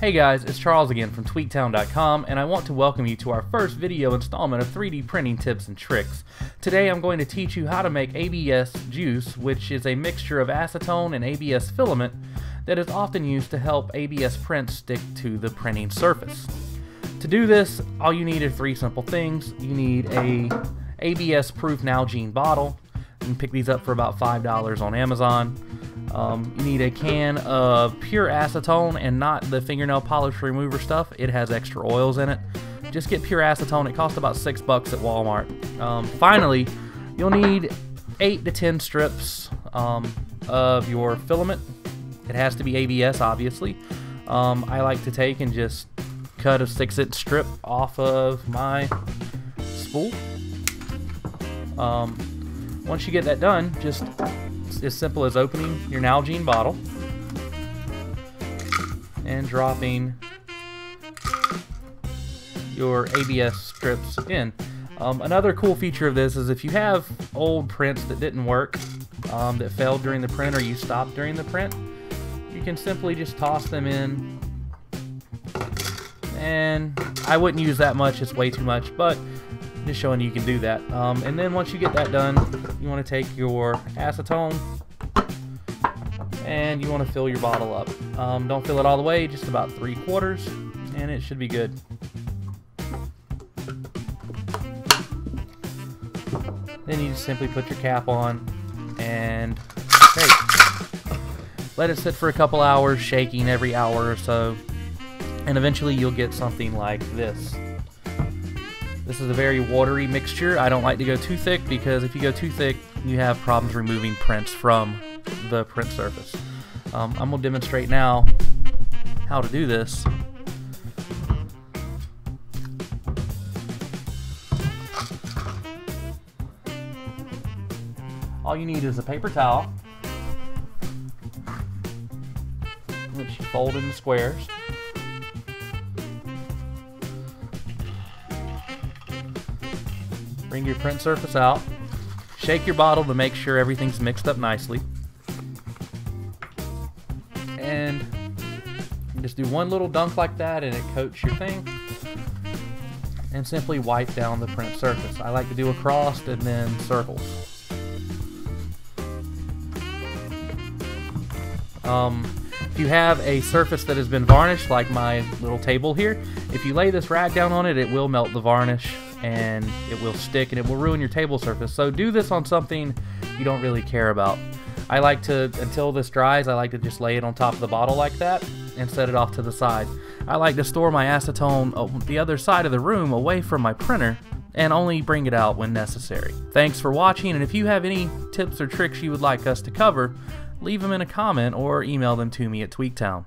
Hey guys, it's Charles again from TweakTown.com, and I want to welcome you to our first video installment of 3D printing tips and tricks. Today I'm going to teach you how to make ABS juice, which is a mixture of acetone and ABS filament that is often used to help ABS prints stick to the printing surface. To do this, all you need are three simple things. You need a ABS proof Nalgene bottle. You can pick these up for about $5 on Amazon. Um, you need a can of pure acetone and not the fingernail polish remover stuff. It has extra oils in it. Just get pure acetone. It costs about six bucks at Walmart. Um, finally, you'll need eight to ten strips um, of your filament. It has to be ABS, obviously. Um, I like to take and just cut a six-inch strip off of my spool. Um, once you get that done, just as simple as opening your Nalgene bottle and dropping your ABS strips in. Um, another cool feature of this is if you have old prints that didn't work, um, that failed during the print or you stopped during the print, you can simply just toss them in. And I wouldn't use that much, it's way too much, but just showing you can do that. Um, and then once you get that done, you want to take your acetone and you want to fill your bottle up. Um, don't fill it all the way, just about three quarters, and it should be good. Then you just simply put your cap on and hey, let it sit for a couple hours, shaking every hour or so, and eventually you'll get something like this. This is a very watery mixture. I don't like to go too thick because if you go too thick, you have problems removing prints from the print surface. Um, I'm going to demonstrate now how to do this. All you need is a paper towel, which you fold into squares. Bring your print surface out. Shake your bottle to make sure everything's mixed up nicely. And just do one little dunk like that and it coats your thing. And simply wipe down the print surface. I like to do a cross and then circles. Um, if you have a surface that has been varnished, like my little table here, if you lay this rag down on it, it will melt the varnish and it will stick and it will ruin your table surface. So do this on something you don't really care about. I like to, until this dries, I like to just lay it on top of the bottle like that and set it off to the side. I like to store my acetone on the other side of the room away from my printer and only bring it out when necessary. Thanks for watching and if you have any tips or tricks you would like us to cover, leave them in a comment or email them to me at Tweaktown.